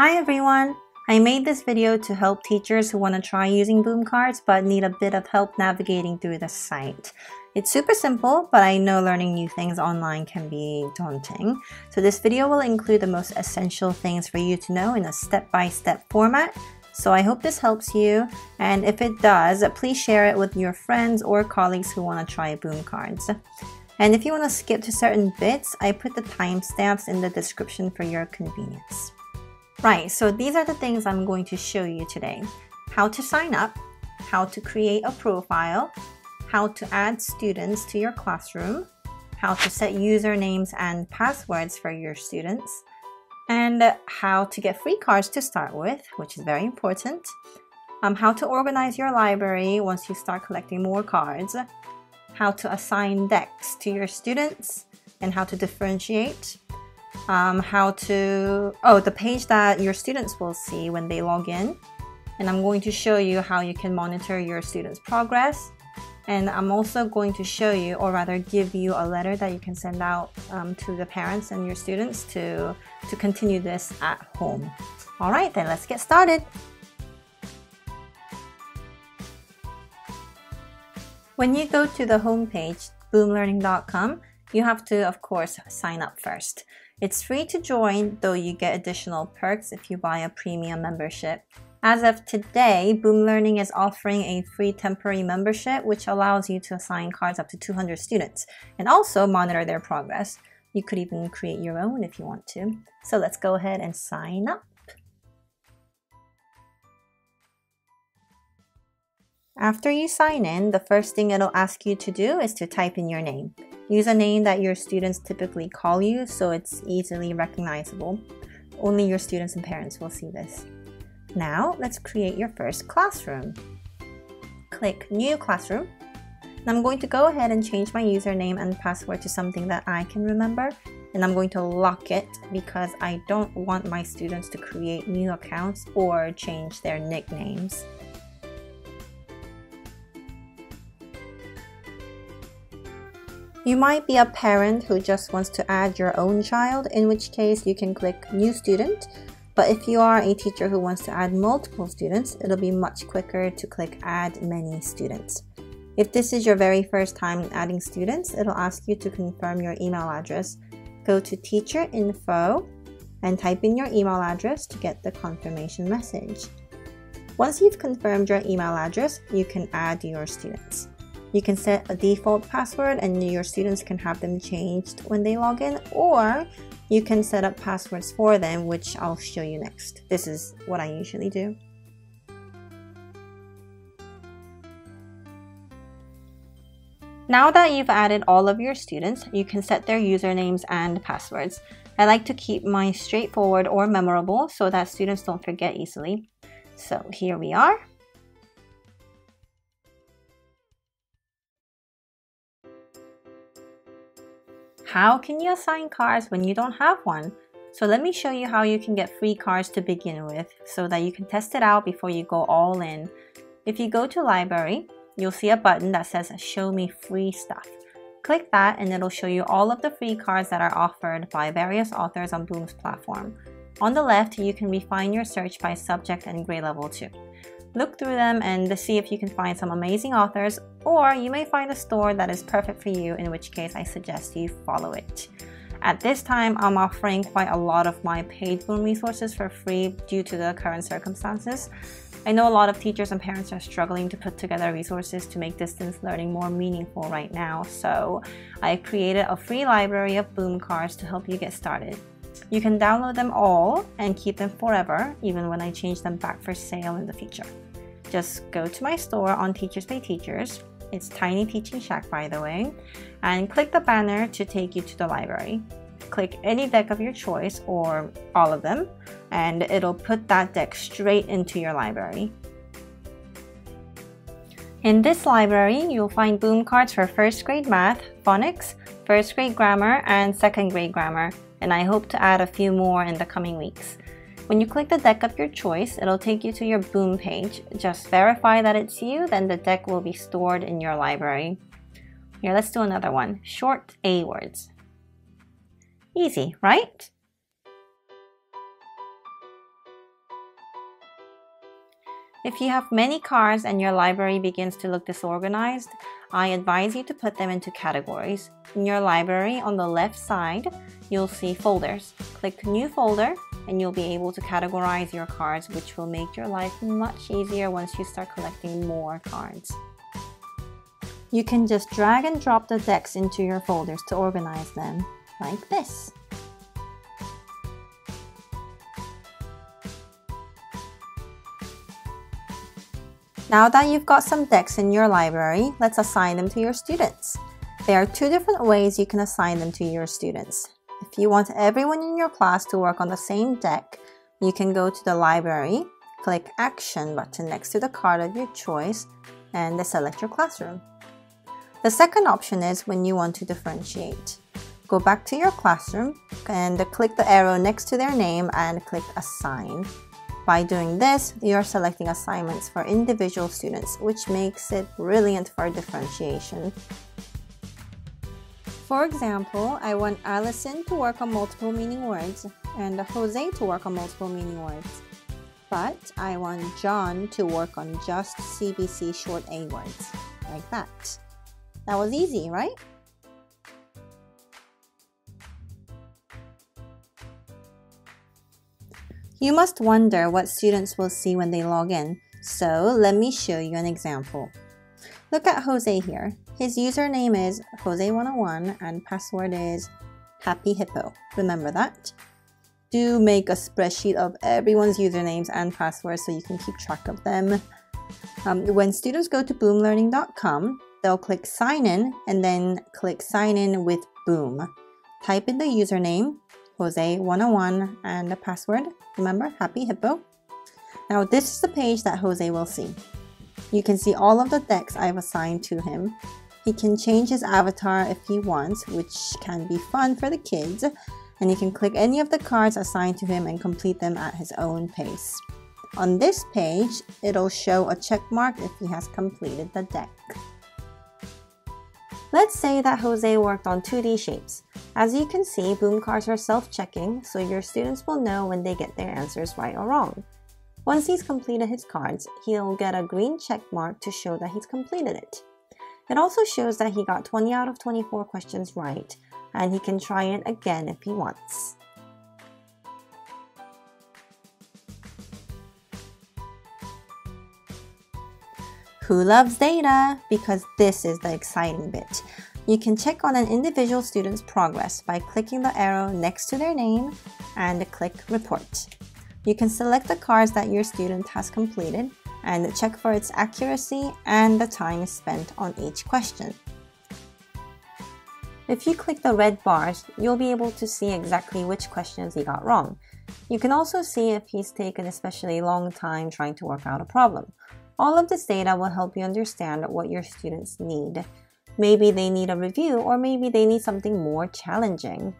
Hi everyone! I made this video to help teachers who want to try using Boom cards but need a bit of help navigating through the site. It's super simple, but I know learning new things online can be daunting. So this video will include the most essential things for you to know in a step-by-step -step format. So I hope this helps you, and if it does, please share it with your friends or colleagues who want to try Boom cards. And if you want to skip to certain bits, I put the timestamps in the description for your convenience. Right, so these are the things I'm going to show you today. How to sign up, how to create a profile, how to add students to your classroom, how to set usernames and passwords for your students, and how to get free cards to start with, which is very important, um, how to organize your library once you start collecting more cards, how to assign decks to your students, and how to differentiate, um, how to, oh, the page that your students will see when they log in. And I'm going to show you how you can monitor your students' progress. And I'm also going to show you, or rather give you a letter that you can send out um, to the parents and your students to, to continue this at home. All right, then let's get started. When you go to the homepage, boomlearning.com, you have to, of course, sign up first. It's free to join, though you get additional perks if you buy a premium membership. As of today, Boom Learning is offering a free temporary membership, which allows you to assign cards up to 200 students and also monitor their progress. You could even create your own if you want to. So let's go ahead and sign up. After you sign in, the first thing it'll ask you to do is to type in your name. Use a name that your students typically call you so it's easily recognizable. Only your students and parents will see this. Now, let's create your first classroom. Click New Classroom. And I'm going to go ahead and change my username and password to something that I can remember. And I'm going to lock it because I don't want my students to create new accounts or change their nicknames. You might be a parent who just wants to add your own child, in which case you can click New Student. But if you are a teacher who wants to add multiple students, it'll be much quicker to click Add Many Students. If this is your very first time adding students, it'll ask you to confirm your email address. Go to Teacher Info and type in your email address to get the confirmation message. Once you've confirmed your email address, you can add your students. You can set a default password and your students can have them changed when they log in, or you can set up passwords for them, which I'll show you next. This is what I usually do. Now that you've added all of your students, you can set their usernames and passwords. I like to keep mine straightforward or memorable so that students don't forget easily. So here we are. How can you assign cards when you don't have one? So let me show you how you can get free cards to begin with so that you can test it out before you go all in. If you go to library, you'll see a button that says show me free stuff. Click that and it'll show you all of the free cards that are offered by various authors on Boom's platform. On the left, you can refine your search by subject and grade level too. Look through them and see if you can find some amazing authors, or you may find a store that is perfect for you, in which case I suggest you follow it. At this time, I'm offering quite a lot of my paid Boom resources for free due to the current circumstances. I know a lot of teachers and parents are struggling to put together resources to make distance learning more meaningful right now, so I created a free library of Boom cards to help you get started. You can download them all and keep them forever, even when I change them back for sale in the future. Just go to my store on Teachers Pay Teachers. It's Tiny Teaching Shack, by the way, and click the banner to take you to the library. Click any deck of your choice or all of them, and it'll put that deck straight into your library. In this library, you'll find boom cards for first grade math, phonics, first grade grammar, and second grade grammar and I hope to add a few more in the coming weeks. When you click the deck of your choice, it'll take you to your Boom page. Just verify that it's you, then the deck will be stored in your library. Here, let's do another one. Short A words. Easy, right? If you have many cards and your library begins to look disorganized, I advise you to put them into categories. In your library on the left side, you'll see folders. Click New Folder and you'll be able to categorize your cards which will make your life much easier once you start collecting more cards. You can just drag and drop the decks into your folders to organize them, like this. Now that you've got some decks in your library, let's assign them to your students. There are two different ways you can assign them to your students. If you want everyone in your class to work on the same deck, you can go to the library, click Action button next to the card of your choice, and select your classroom. The second option is when you want to differentiate. Go back to your classroom and click the arrow next to their name and click Assign. By doing this, you are selecting assignments for individual students, which makes it brilliant for differentiation. For example, I want Allison to work on multiple meaning words and Jose to work on multiple meaning words. But I want John to work on just CVC short A words, like that. That was easy, right? You must wonder what students will see when they log in, so let me show you an example. Look at Jose here. His username is Jose101 and password is Happy Hippo. Remember that? Do make a spreadsheet of everyone's usernames and passwords so you can keep track of them. Um, when students go to boomlearning.com, they'll click sign in and then click sign in with Boom. Type in the username Jose101 and the password. Remember, Happy Hippo. Now this is the page that Jose will see. You can see all of the decks I've assigned to him. He can change his avatar if he wants, which can be fun for the kids. And he can click any of the cards assigned to him and complete them at his own pace. On this page, it'll show a check mark if he has completed the deck. Let's say that Jose worked on 2D shapes. As you can see, boom cards are self-checking, so your students will know when they get their answers right or wrong. Once he's completed his cards, he'll get a green check mark to show that he's completed it. It also shows that he got 20 out of 24 questions right, and he can try it again if he wants. Who loves data? Because this is the exciting bit. You can check on an individual student's progress by clicking the arrow next to their name and click Report. You can select the cards that your student has completed and check for its accuracy and the time spent on each question. If you click the red bars, you'll be able to see exactly which questions he got wrong. You can also see if he's taken especially long time trying to work out a problem. All of this data will help you understand what your students need. Maybe they need a review or maybe they need something more challenging.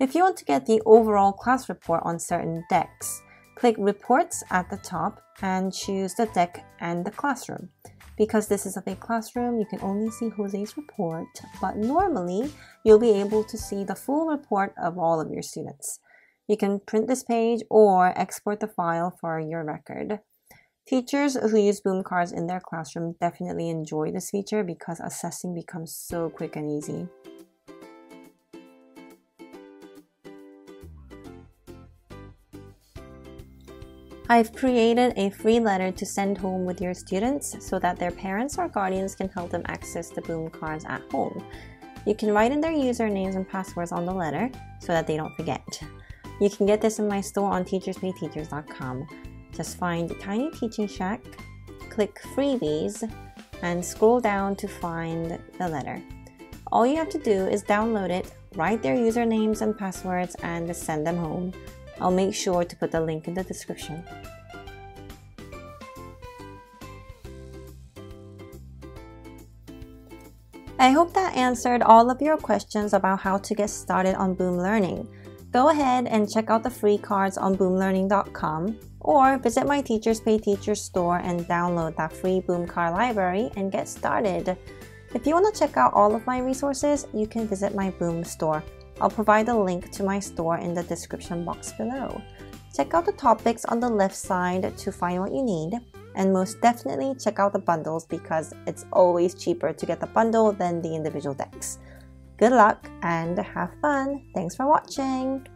If you want to get the overall class report on certain decks, click Reports at the top and choose the deck and the classroom. Because this is a big classroom, you can only see Jose's report, but normally you'll be able to see the full report of all of your students. You can print this page or export the file for your record. Teachers who use boom cards in their classroom definitely enjoy this feature because assessing becomes so quick and easy. I've created a free letter to send home with your students so that their parents or guardians can help them access the boom cards at home. You can write in their usernames and passwords on the letter so that they don't forget. You can get this in my store on teacherspayteachers.com. Just find the Tiny Teaching Shack, click Freebies, and scroll down to find the letter. All you have to do is download it, write their usernames and passwords, and send them home. I'll make sure to put the link in the description. I hope that answered all of your questions about how to get started on Boom Learning. Go ahead and check out the free cards on boomlearning.com or visit my Teachers Pay Teachers store and download that free Boom Card library and get started. If you want to check out all of my resources, you can visit my Boom store. I'll provide a link to my store in the description box below. Check out the topics on the left side to find what you need. And most definitely check out the bundles because it's always cheaper to get the bundle than the individual decks. Good luck and have fun. Thanks for watching.